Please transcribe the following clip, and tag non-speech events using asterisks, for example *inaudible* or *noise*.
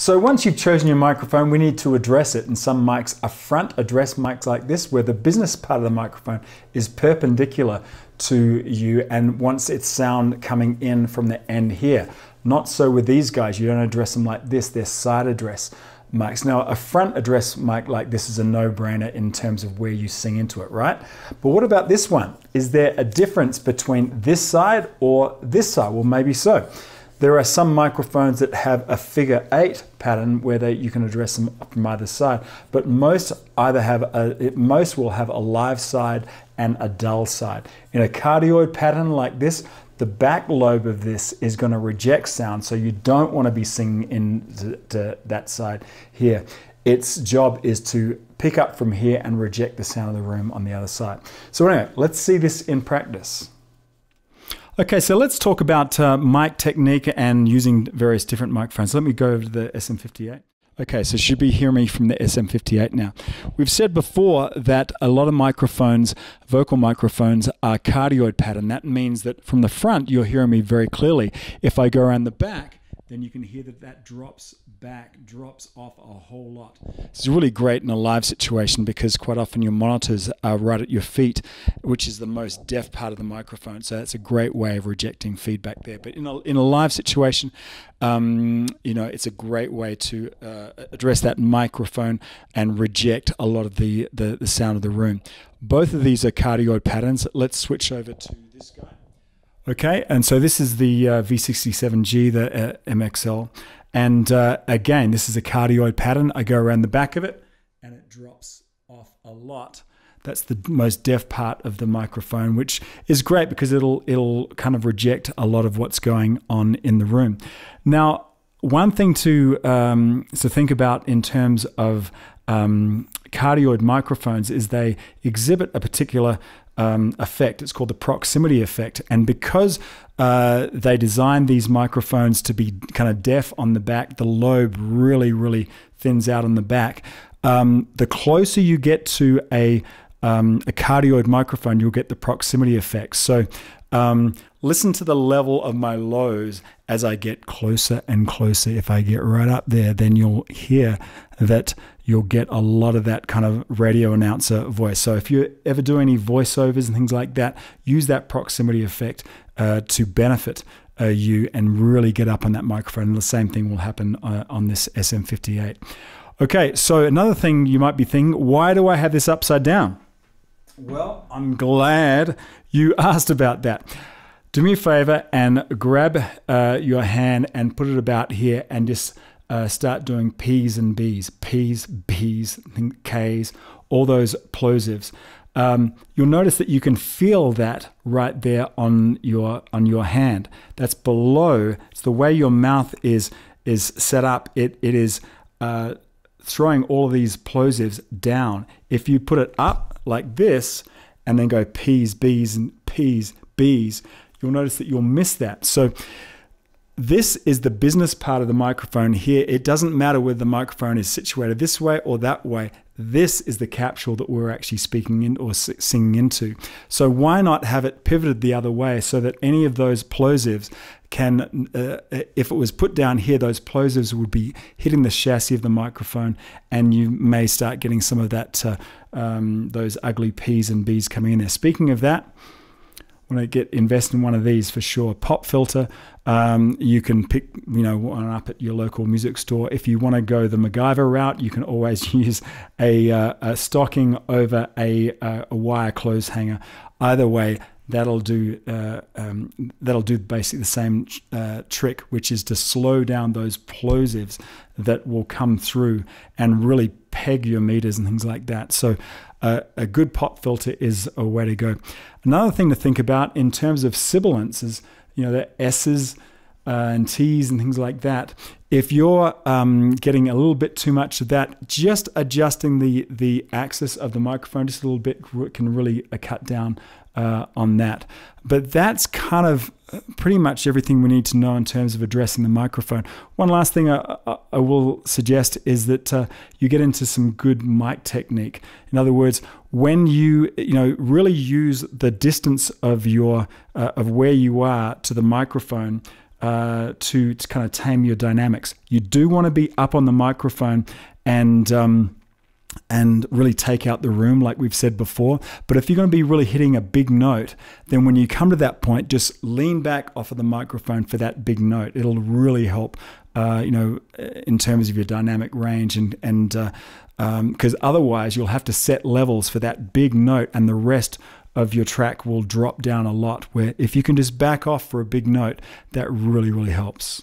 So once you've chosen your microphone, we need to address it. And some mics are front address mics like this, where the business part of the microphone is perpendicular to you and wants its sound coming in from the end here. Not so with these guys. You don't address them like this. They're side address mics. Now, a front address mic like this is a no-brainer in terms of where you sing into it, right? But what about this one? Is there a difference between this side or this side? Well, maybe so. There are some microphones that have a figure eight pattern where they, you can address them from either side, but most either have a, most will have a live side and a dull side. In a cardioid pattern like this, the back lobe of this is going to reject sound, so you don't want to be singing into that side here. Its job is to pick up from here and reject the sound of the room on the other side. So anyway, let's see this in practice. Okay, so let's talk about uh, mic technique and using various different microphones. Let me go over to the SM58. Okay, so should be hearing me from the SM58 now. We've said before that a lot of microphones, vocal microphones, are cardioid pattern. That means that from the front, you're hearing me very clearly. If I go around the back, then you can hear that that drops back, drops off a whole lot. Is really great in a live situation because quite often your monitors are right at your feet, which is the most deaf part of the microphone. So that's a great way of rejecting feedback there. But in a, in a live situation, um, you know, it's a great way to uh, address that microphone and reject a lot of the, the, the sound of the room. Both of these are cardioid patterns. Let's switch over to this guy. Okay, and so this is the uh, V67G, the uh, MXL. And uh, again, this is a cardioid pattern. I go around the back of it and it drops off a lot. That's the most deaf part of the microphone, which is great because it'll it'll kind of reject a lot of what's going on in the room. Now, one thing to um, to think about in terms of um, cardioid microphones is they exhibit a particular um, effect. It's called the proximity effect. And because uh, they designed these microphones to be kind of deaf on the back, the lobe really, really thins out on the back. Um, the closer you get to a, um, a cardioid microphone, you'll get the proximity effect. So um, listen to the level of my lows as I get closer and closer. If I get right up there, then you'll hear that you'll get a lot of that kind of radio announcer voice. So if you ever do any voiceovers and things like that, use that proximity effect uh, to benefit uh, you and really get up on that microphone. And the same thing will happen uh, on this SM58. Okay, so another thing you might be thinking, why do I have this upside down? Well, I'm glad you *laughs* asked about that. Do me a favor and grab uh, your hand and put it about here and just uh, start doing P's and B's, P's, B's, K's, all those plosives. Um, you'll notice that you can feel that right there on your on your hand. That's below. It's the way your mouth is is set up. It it is uh, throwing all of these plosives down. If you put it up like this and then go P's, B's, and P's, B's, you'll notice that you'll miss that. So this is the business part of the microphone here. It doesn't matter whether the microphone is situated this way or that way. This is the capsule that we're actually speaking in or singing into. So why not have it pivoted the other way so that any of those plosives can, uh, if it was put down here, those plosives would be hitting the chassis of the microphone, and you may start getting some of that, uh, um, those ugly P's and B's coming in there. Speaking of that, when I get invest in one of these for sure. Pop filter, um, you can pick you know one up at your local music store. If you want to go the MacGyver route, you can always *laughs* use a, uh, a stocking over a, uh, a wire clothes hanger. Either way, that'll do uh, um, that'll do basically the same uh, trick, which is to slow down those plosives that will come through and really peg your meters and things like that. So uh, a good pop filter is a way to go. Another thing to think about in terms of sibilants is you know the S's. Uh, and T's and things like that. If you're um, getting a little bit too much of that, just adjusting the the axis of the microphone just a little bit can really uh, cut down uh, on that. But that's kind of uh, pretty much everything we need to know in terms of addressing the microphone. One last thing I, I, I will suggest is that uh, you get into some good mic technique. In other words, when you you know really use the distance of your uh, of where you are to the microphone uh, to, to kind of tame your dynamics. You do want to be up on the microphone and um, and really take out the room, like we've said before. But if you're going to be really hitting a big note, then when you come to that point, just lean back off of the microphone for that big note. It'll really help, uh, you know, in terms of your dynamic range and and because uh, um, otherwise you'll have to set levels for that big note, and the rest of your track will drop down a lot. Where if you can just back off for a big note, that really really helps.